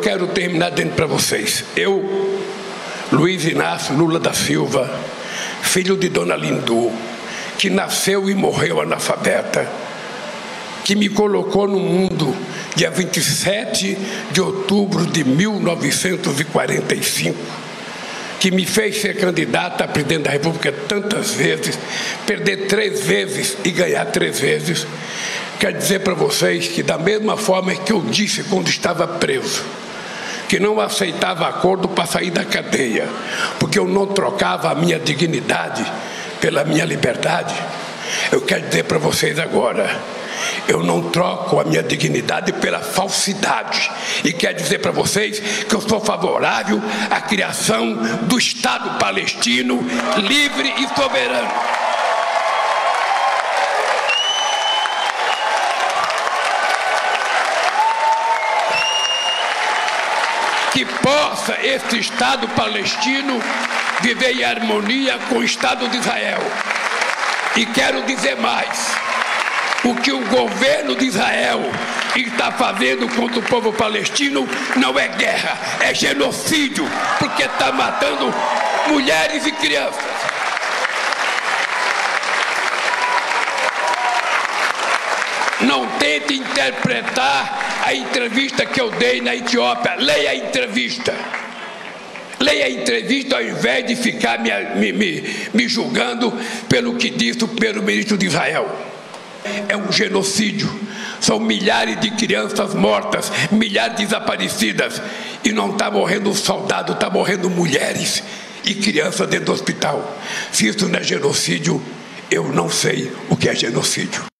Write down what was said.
quero terminar dizendo para vocês. Eu, Luiz Inácio Lula da Silva, filho de Dona Lindu, que nasceu e morreu analfabeta, que me colocou no mundo dia 27 de outubro de 1945, que me fez ser candidata a presidente da República tantas vezes, perder três vezes e ganhar três vezes. Quero dizer para vocês que, da mesma forma que eu disse quando estava preso, que não aceitava acordo para sair da cadeia, porque eu não trocava a minha dignidade pela minha liberdade. Eu quero dizer para vocês agora, eu não troco a minha dignidade pela falsidade. E quero dizer para vocês que eu sou favorável à criação do Estado palestino livre e soberano. Que possa este Estado palestino viver em harmonia com o Estado de Israel. E quero dizer mais: o que o governo de Israel está fazendo contra o povo palestino não é guerra, é genocídio, porque está matando mulheres e crianças. Não tente interpretar a entrevista que eu dei na Etiópia. Leia a entrevista. Leia a entrevista ao invés de ficar me, me, me, me julgando pelo que disse o primeiro-ministro de Israel. É um genocídio. São milhares de crianças mortas, milhares desaparecidas. E não está morrendo soldado, está morrendo mulheres e crianças dentro do hospital. Se isso não é genocídio, eu não sei o que é genocídio.